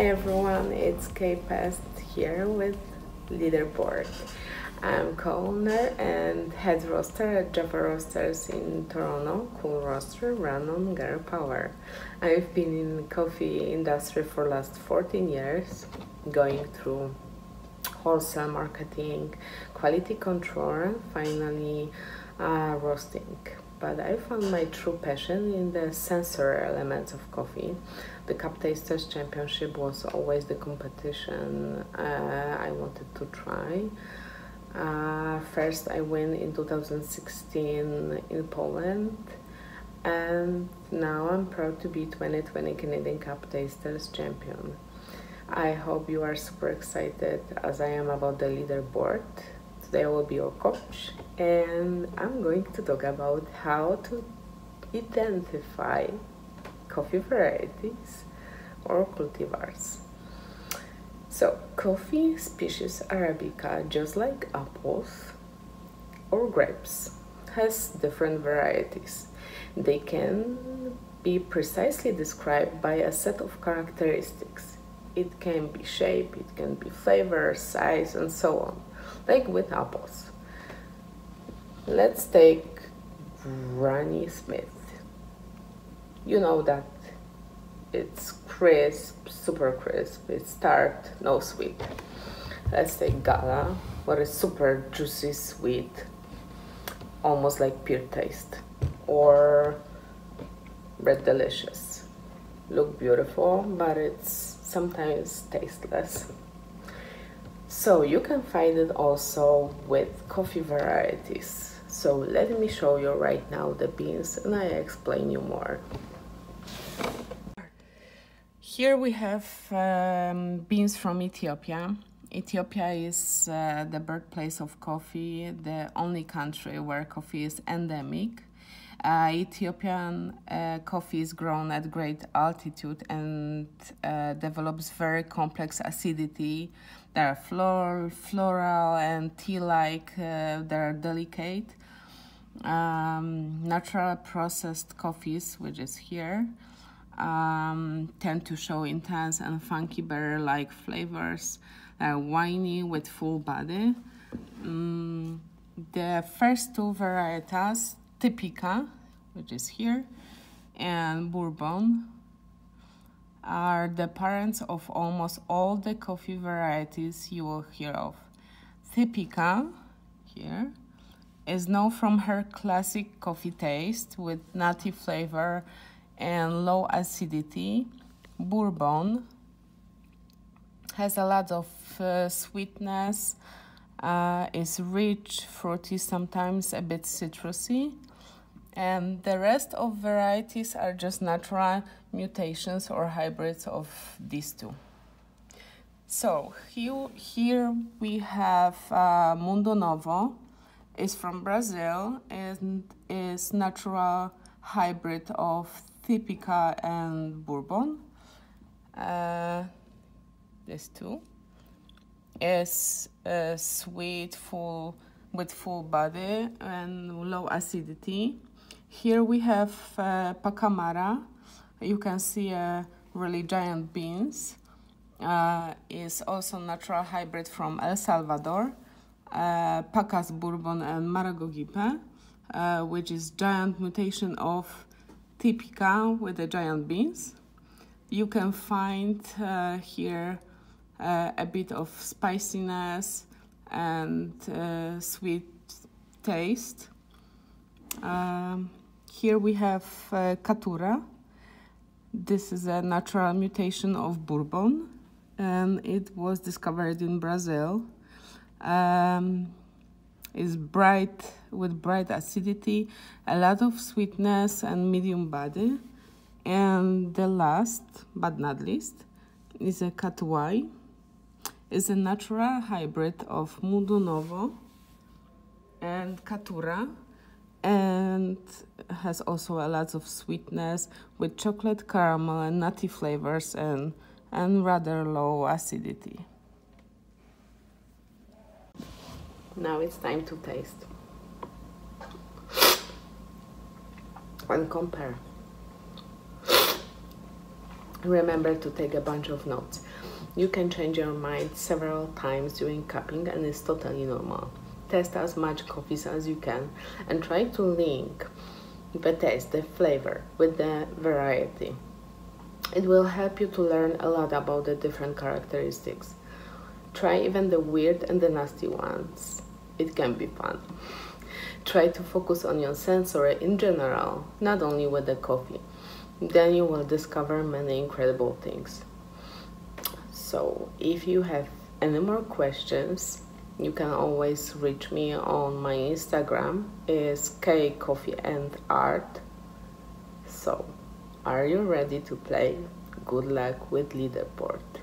Hi everyone, it's Kay Pest here with Leaderboard. I'm co-owner and head roaster at Java Roasters in Toronto, cool roaster run on Girl Power. I've been in coffee industry for last 14 years, going through wholesale marketing, quality control, and finally uh, roasting. But I found my true passion in the sensory elements of coffee. The Cup Tasters Championship was always the competition uh, I wanted to try. Uh, first, I win in 2016 in Poland, and now I'm proud to be 2020 Canadian Cup Tasters champion. I hope you are super excited as I am about the leaderboard. I will be your coach, and I'm going to talk about how to identify coffee varieties or cultivars. So, coffee species Arabica, just like apples or grapes, has different varieties. They can be precisely described by a set of characteristics. It can be shape, it can be flavor, size, and so on, like with apples. Let's take Granny Smith. You know that it's crisp, super crisp. It's tart, no sweet. Let's take Gala, what is super juicy, sweet, almost like pure taste. Or Red Delicious. Look beautiful, but it's sometimes tasteless. So you can find it also with coffee varieties. So let me show you right now the beans and I explain you more. Here we have um, beans from Ethiopia. Ethiopia is uh, the birthplace of coffee, the only country where coffee is endemic. Uh, Ethiopian uh, coffee is grown at great altitude and uh, develops very complex acidity. They are floral, floral and tea-like. Uh, they are delicate. Um, natural processed coffees, which is here, um, tend to show intense and funky berry-like flavors. They're winey with full body. Um, the first two varieties, Typica, which is here, and Bourbon, are the parents of almost all the coffee varieties you will hear of. Typica, here, is known from her classic coffee taste with nutty flavor and low acidity. Bourbon has a lot of uh, sweetness, uh, is rich, fruity, sometimes a bit citrusy. And the rest of varieties are just natural mutations or hybrids of these two. So here, we have uh, Mundo Novo, is from Brazil and is natural hybrid of Typica and Bourbon. Uh, this two is uh, sweet, full with full body and low acidity. Here we have uh, Pacamara. You can see uh, really giant beans. Uh, is also natural hybrid from El Salvador. Uh, Pacas Bourbon and Maragogipe, uh, which is giant mutation of Typica with the giant beans. You can find uh, here uh, a bit of spiciness and uh, sweet taste. Um, here we have uh, Caturra. This is a natural mutation of Bourbon and it was discovered in Brazil. Um, is bright with bright acidity, a lot of sweetness and medium body. And the last but not least is a Catuai. It's a natural hybrid of Mundo Novo and Caturra and has also a lot of sweetness with chocolate caramel and nutty flavors and, and rather low acidity. Now it's time to taste and compare. Remember to take a bunch of notes. You can change your mind several times during cupping and it's totally normal. Test as much coffees as you can and try to link the taste, the flavor with the variety. It will help you to learn a lot about the different characteristics. Try even the weird and the nasty ones. It can be fun. Try to focus on your sensory in general, not only with the coffee. Then you will discover many incredible things. So, if you have any more questions, you can always reach me on my Instagram is Kay Coffee and Art. So, are you ready to play? Good luck with leaderboard.